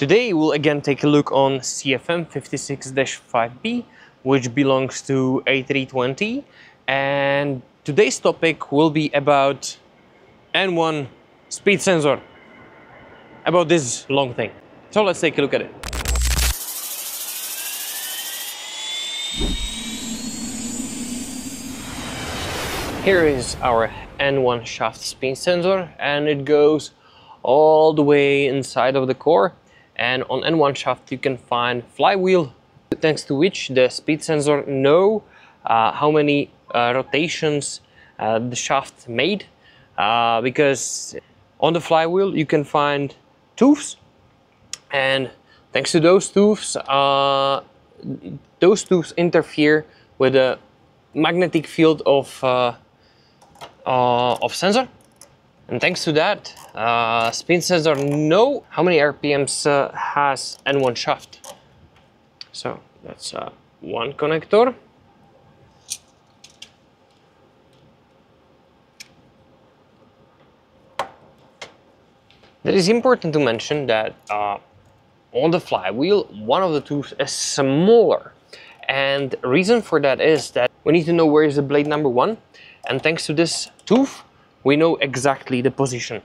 Today we'll again take a look on CFM 56-5B which belongs to A320 and today's topic will be about N1 speed sensor about this long thing. So let's take a look at it. Here is our N1 shaft speed sensor and it goes all the way inside of the core and on N1 shaft you can find flywheel. Thanks to which the speed sensor know uh, how many uh, rotations uh, the shaft made. Uh, because on the flywheel you can find tooths and thanks to those tooths uh, those tooths interfere with the magnetic field of uh, of sensor. And thanks to that, uh, speed sensor know how many RPMs uh, has N1 shaft. So that's uh, one connector. It is important to mention that uh, on the flywheel, one of the tooths is smaller. And reason for that is that we need to know where is the blade number one. And thanks to this tooth, we know exactly the position.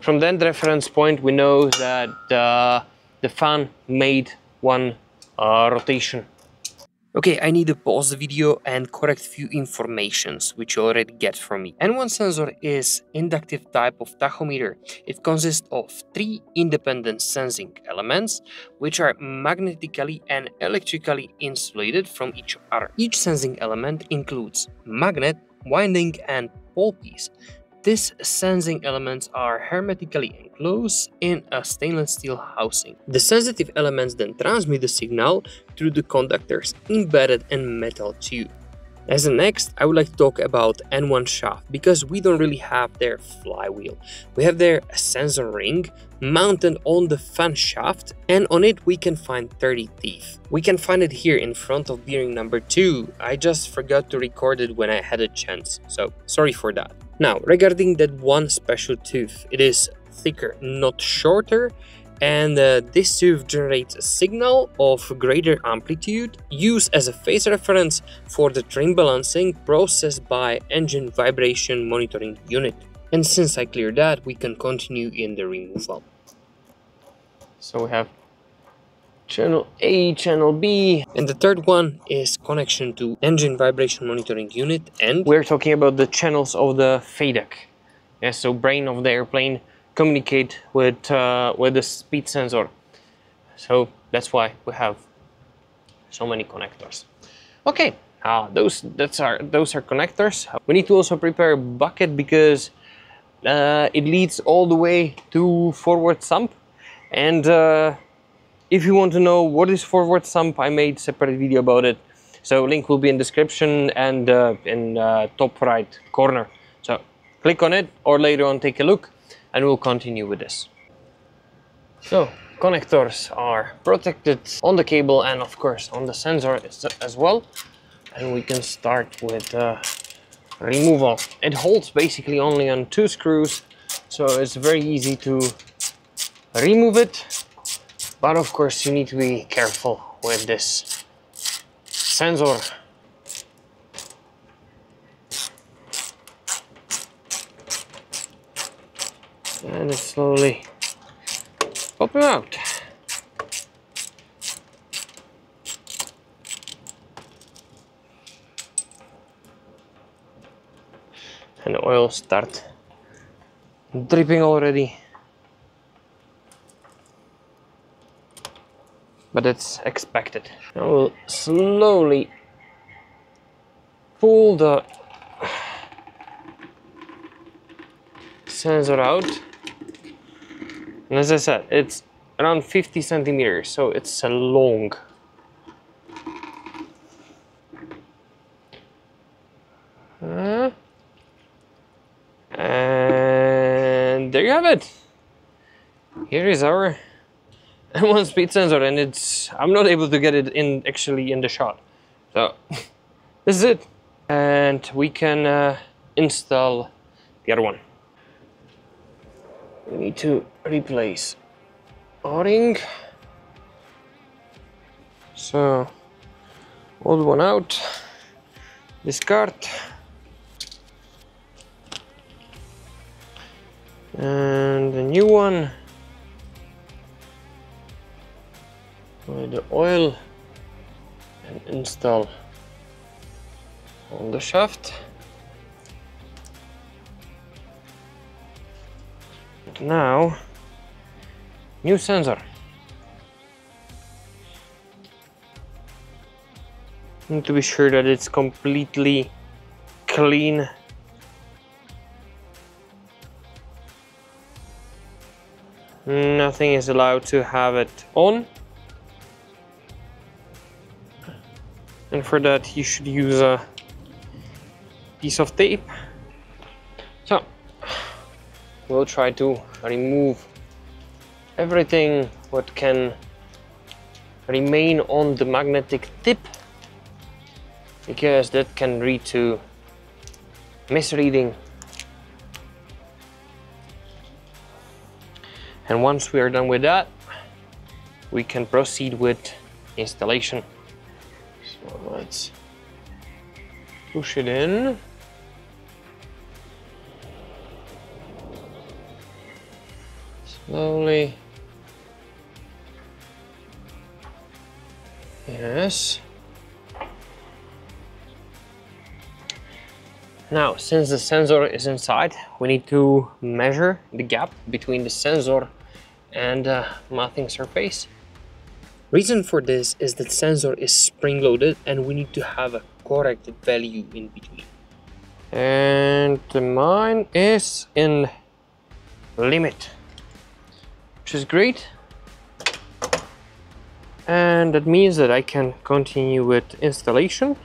From that reference point, we know that uh, the fan made one uh, rotation. Okay, I need to pause the video and correct few informations which you already get from me. N1 sensor is inductive type of tachometer. It consists of three independent sensing elements which are magnetically and electrically insulated from each other. Each sensing element includes magnet, winding and pole piece. These sensing elements are hermetically enclosed in a stainless steel housing. The sensitive elements then transmit the signal through the conductors embedded in metal tube. As the next, I would like to talk about N1 shaft because we don't really have their flywheel. We have their sensor ring mounted on the fan shaft and on it we can find 30 teeth. We can find it here in front of bearing number 2. I just forgot to record it when I had a chance, so sorry for that. Now, regarding that one special tooth, it is thicker, not shorter, and uh, this tooth generates a signal of greater amplitude used as a phase reference for the trim balancing processed by engine vibration monitoring unit. And since I cleared that, we can continue in the removal. So we have channel A, channel B. And the third one is connection to engine vibration monitoring unit and we're talking about the channels of the FADEC. Yeah, so brain of the airplane communicate with, uh, with the speed sensor. So that's why we have so many connectors. Okay, uh, those that's our those are connectors. We need to also prepare a bucket because uh, it leads all the way to forward sump and uh, if you want to know what is forward sump, I made separate video about it. So link will be in description and uh, in uh, top right corner. So click on it or later on take a look and we'll continue with this. So connectors are protected on the cable and of course on the sensor as well. And we can start with uh, removal. It holds basically only on two screws, so it's very easy to remove it but of course you need to be careful with this sensor. And it's slowly popping out. And the oil start dripping already. But it's expected. I will slowly pull the sensor out. And as I said, it's around 50 centimeters, so it's a long. Uh, and there you have it. Here is our one speed sensor and it's I'm not able to get it in actually in the shot. So this is it. And we can uh, install the other one. We need to replace o-ring. So old one out, discard. And the new one with the oil and install on the shaft. Now, new sensor. Need to be sure that it's completely clean. Nothing is allowed to have it on. And for that you should use a piece of tape. So, we'll try to remove everything what can remain on the magnetic tip because that can lead to misreading and once we are done with that we can proceed with installation let's push it in. Slowly. Yes. Now, since the sensor is inside, we need to measure the gap between the sensor and the uh, mounting surface. Reason for this is that sensor is spring-loaded and we need to have a correct value in between. And mine is in limit, which is great. And that means that I can continue with installation.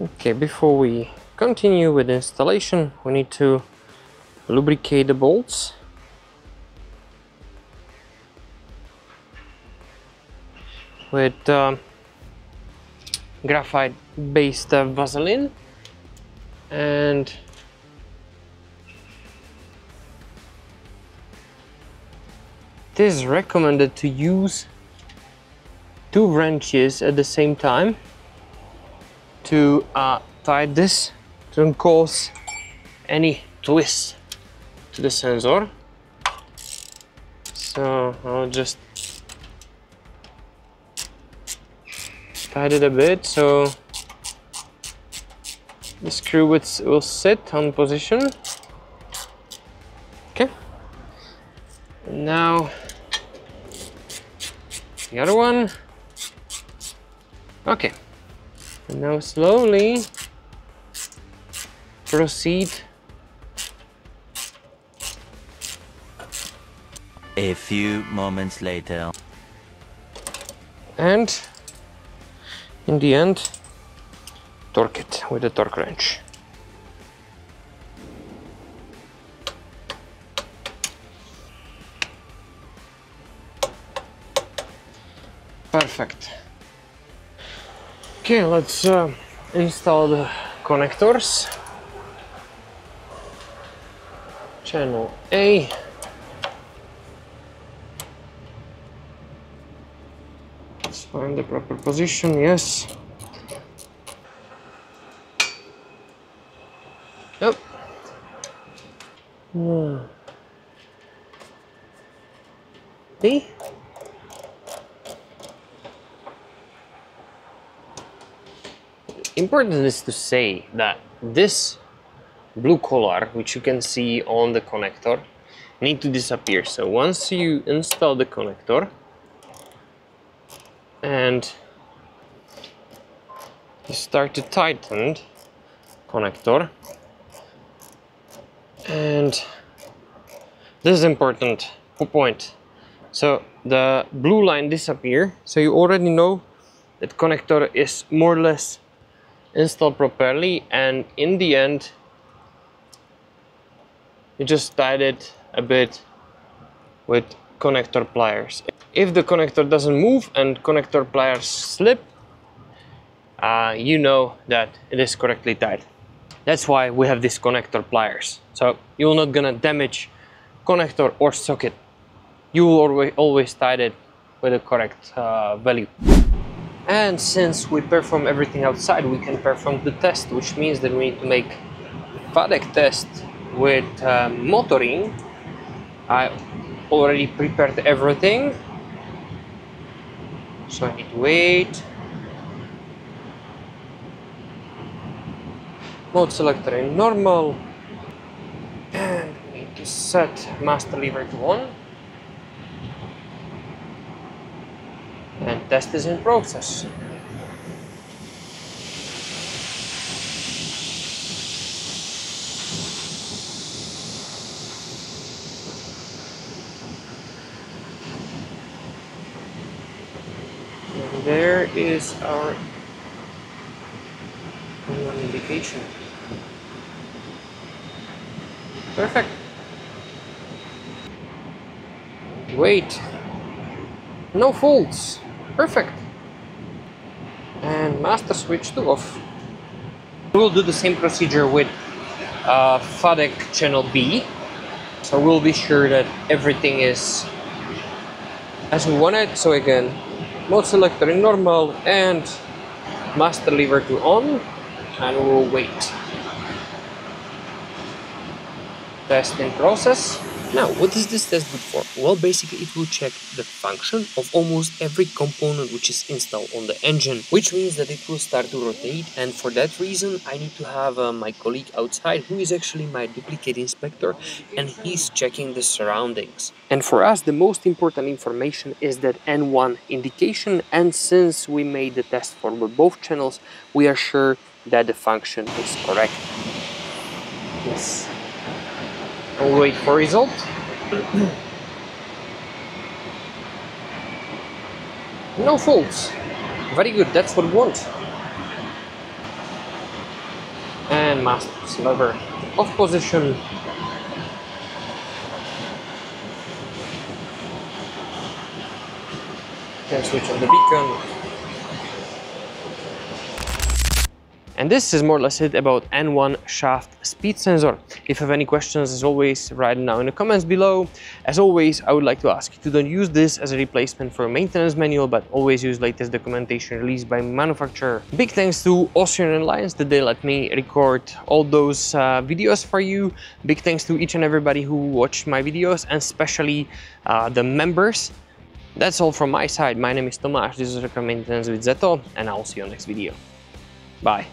Okay, before we continue with installation, we need to lubricate the bolts. With um, graphite based uh, Vaseline. And it is recommended to use two wrenches at the same time to uh, tie this to cause any twist to the sensor. So I'll just it a bit so the screw will, will sit on position. Okay. And now the other one. Okay. And now slowly proceed. A few moments later. And in the end, torque it with a torque wrench. Perfect. Okay, let's uh, install the connectors. Channel A. find the proper position, yes. Yep. Hmm. B. important is to say that this blue color which you can see on the connector need to disappear so once you install the connector and you start to tighten connector. And this is important. Point. So the blue line disappear. So you already know that connector is more or less installed properly. And in the end you just tied it a bit with connector pliers if the connector doesn't move and connector pliers slip uh, you know that it is correctly tied that's why we have these connector pliers so you're not gonna damage connector or socket you will always, always tie it with the correct uh, value. And since we perform everything outside, we can perform the test, which means that we need to make FADEC test with uh, motoring. I already prepared everything, so I need to wait. Mode selector in normal, and we need to set master lever to on. and test is in process. And there is our one indication. Perfect. Wait. No faults. Perfect. And master switch to off. We'll do the same procedure with uh, FADEC channel B. So we'll be sure that everything is as we want it. So again, mode selector in normal and master lever to on and we'll wait. testing process. Now, what is this test good for? Well, basically it will check the function of almost every component which is installed on the engine, which means that it will start to rotate and for that reason I need to have uh, my colleague outside who is actually my duplicate inspector and he's checking the surroundings. And for us the most important information is that N1 indication and since we made the test for both channels we are sure that the function is correct. Yes. We'll wait for result. no faults. Very good, that's what we want. And master lever off position. Can switch on the beacon. And this is more or less it about N1 shaft speed sensor. If you have any questions, as always, write now in the comments below. As always, I would like to ask you to don't use this as a replacement for a maintenance manual, but always use latest documentation released by manufacturer. Big thanks to Austrian Airlines that they let me record all those uh, videos for you. Big thanks to each and everybody who watched my videos and especially uh, the members. That's all from my side. My name is Tomáš, this is Recommend Maintenance with Zeto, and I'll see you on next video. Bye.